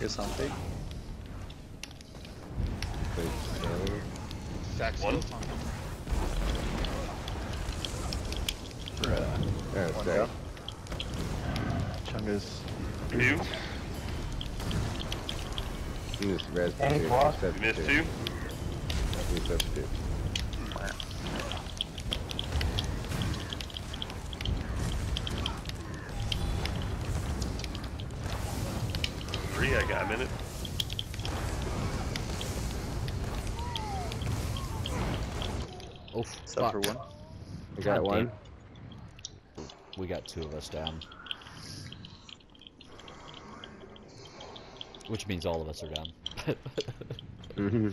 Guess on fake. One. still on. Bruh. Yeah, One stay. down. Two. You just res Any two, block? sub You missed two. Two. Three. I got a minute. Oof. sub for one. You got God one? We got two of us down. Which means all of us are down. Mhm.